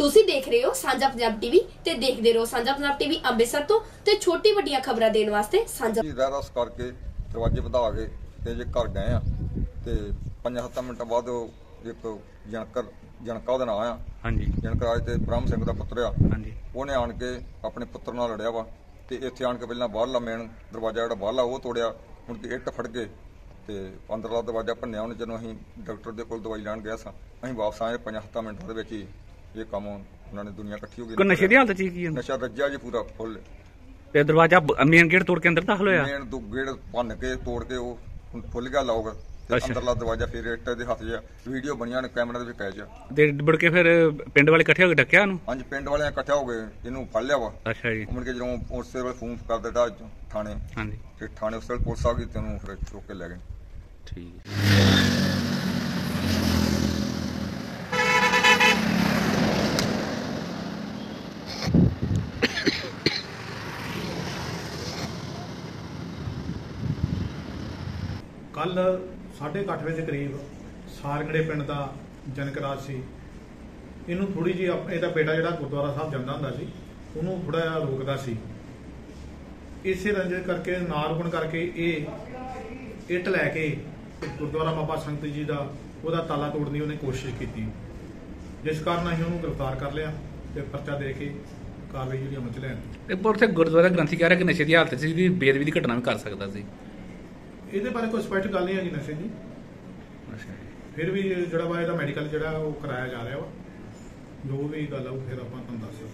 ਤੁਸੀਂ ਦੇਖ ਰਹੇ ਹੋ ਸਾਂਝਾ ਪੰਜਾਬ ਟੀਵੀ ਤੇ ਦੇਖਦੇ ਰਹੋ ਸਾਂਝਾ ਪੰਜਾਬ ਟੀਵੀ ਅੰਮ੍ਰਿਤਸਰ ਤੋਂ ਤੇ ਛੋਟੀ ਵੱਡੀਆਂ ਖਬਰਾਂ ਦੇਣ ਵਾਸਤੇ ਸਾਂਝਾ ਜੀ ਰਹਿ ਰਸ ਕਰਕੇ ਦਰਵਾਜ਼ੇ ਵਧਾ ਕੇ ਤੇ ਜੇ ਘਰ ਗਏ ਆ ਤੇ 5-7 ਮਿੰਟਾਂ ਬਾਅਦ ਉਹ ਇੱਕ ਜਣਕਰ ਜਣਕਾ ਉਹਦਾ ਨਾਂ ਆ ਹਾਂਜੀ। ਜਣਕਰ ਅੱਜ ਤੇ ਬ੍ਰਹਮ ਸਿੰਘ ਦਾ ਪੁੱਤਰ ਆ। ਹਾਂਜੀ। ਉਹਨੇ ਆਣ ਕੇ ਆਪਣੇ ਪੁੱਤਰ ਨਾਲ ਲੜਿਆ ਵਾ ਤੇ ਇੱਥੇ ਆਣ ਕੇ ਪਹਿਲਾਂ ਬਾਹਰਲਾ ਮੇਨ ਦਰਵਾਜ਼ਾ ਜਿਹੜਾ ਬਾਹਰਲਾ ਉਹ ਤੋੜਿਆ। ਹੁਣ ਕਿ ਇੱਟ ਫੜ ਕੇ ਤੇ ਅੰਦਰਲਾ ਦਰਵਾਜ਼ਾ ਭੰਨਿਆ। ਉਹਨੇ ਜਦੋਂ ਅਸੀਂ ਡਾਕਟਰ ਦੇ ਕੋਲ ਦਵਾਈ ਲੈਣ ਗਿਆ ਸਾਂ ਅਸੀਂ ਵਾਪਸ ਆਏ 5-7 ਮਿੰਟਾਂ ਦੇ ਵਿੱਚ ਹੀ ਇਹ ਕੰਮ ਉਹਨਾਂ ਨੇ ਦੁਨੀਆ ਇਕੱਠੀ ਹੋ ਗਈ ਕੋਈ ਨਸ਼ੇ ਦੀ ਹਾਲਤ ਚ ਕੀ ਹੁੰਦਾ? ਨਸ਼ਾ ਰੱਜਿਆ ਜੀ ਪੂਰਾ ਫੁੱਲ। ਤੇ ਦਰਵਾਜ਼ਾ ਮੇਨ ਗੇਟ ਤੋੜ ਕੇ ਅੰਦਰ ਦਾਖਲ ਹੋਇਆ? ਮੇਨ ਦੋ ਗੇੜ ਭੰਨ ਕੇ ਤੋੜ ਕੇ ਉਹ ਖੁੱਲ ਗਿਆ ਤੇ ਅੱਛਾ। ਅੰਦਰਲਾ ਦਰਵਾਜ਼ਾ ਫਿਰ ਇੱਟ ਦੇ ਹੱਥ 'ਚ ਵੀਡੀਓ ਬਣੀਆਂ ਨੇ ਕੈਮਰਾ ਦੇ ਵੀ ਕੈਚ ਆ ਤੇ ਮੁੜ ਕੇ ਫਿਰ ਪਿੰਡ ਵਾਲੇ ਇਕੱਠੇ ਹੋ ਕੇ ਡੱਕਿਆ ਉਹਨੂੰ? ਹਾਂਜੀ ਪਿੰਡ ਵਾਲਿਆਂ ਇਕੱਠਾ ਹੋ ਗਏ ਇਹਨੂੰ ਫੜ ਲਿਆ ਵਾ। ਅੱਛਾ ਜੀ। ਮੁੜ ਕੇ ਜਦੋਂ ਉਸੇ ਵੇਲੇ ਫੋਨ ਕਰ ਦਿੱਤਾ ਥਾਣੇ। ਹਾਂਜੀ। ਤੇ ਥਾਣੇ ਉਸ ਵੇਲੇ ਪੁਲਿਸ ਆ ਗਈ ਤੇ ਉਹਨੂੰ ਫਿਰ ਚੁੱਕ ਕੇ ਲੈ ਗਏ। ਠੀਕ। ਕੱਲ 8:30 ਵਜੇ ਦੇ ਕਰੀਬ ਸਾਰਗੜੇ ਪਿੰਡ ਦਾ ਜਨਕਰਾਜ ਸੀ। ਇਹਨੂੰ ਥੋੜੀ ਜੀ ਇਹਦਾ ਬੇਟਾ ਜਿਹੜਾ ਗੁਰਦੁਆਰਾ ਸਾਹਿਬ ਜਾਂਦਾ ਹੁੰਦਾ ਸੀ, ਉਹਨੂੰ ਥੋੜਾ ਜਿਹਾ ਰੋਕਦਾ ਸੀ। ਇਸੇ ਰੰਜੇ ਕਰਕੇ, ਨਾ ਰੁਕਣ ਕਰਕੇ ਇਹ ਇੱਟ ਲੈ ਕੇ ਗੁਰਦੁਆਰਾ ਬਾਬਾ ਸੰਗਤ ਜੀ ਦਾ ਉਹਦਾ ਤਾਲਾ ਤੋੜਨ ਦੀ ਉਹਨੇ ਕੋਸ਼ਿਸ਼ ਕੀਤੀ। ਜਿਸ ਕਾਰਨ ਅਸੀਂ ਉਹਨੂੰ ਗ੍ਰਿਫਤਾਰ ਕਰ ਲਿਆ ਤੇ ਪਰਚਾ ਦੇ ਕੇ ਕਾਰਵਾਈ ਜਿਹੜੀ ਅਮਲ ਚ ਲੈਣ ਤੇ ਪਰ ਉੱਥੇ ਗੁਰਦੁਆਰਾ ਗ੍ਰੰਥੀ ਕਹਿ ਰਿਹਾ ਕਿ ਨਸ਼ੇ ਦੀ ਹਾਲਤ ਚ ਸੀ ਵੀ ਬੇਦਬੀ ਦੀ ਘਟਨਾ ਵੀ ਕਰ ਸਕਦਾ ਸੀ ਇਹਦੇ ਬਾਰੇ ਕੋਈ ਸਪਸ਼ਟ ਗੱਲ ਨਹੀਂ ਹੈਗੀ ਨਸ਼ੇ ਦੀ। ਫਿਰ ਵੀ ਜਿਹੜਾ ਵਾ ਇਹਦਾ ਮੈਡੀਕਲ ਜਿਹੜਾ ਉਹ ਕਰਾਇਆ ਜਾ ਰਿਹਾ ਵਾ ਜੋ ਵੀ ਗੱਲ ਆ ਉਹ ਫਿਰ ਆਪਾਂ ਤੁਹਾਨੂੰ ਦੱਸ ਹਾਂ।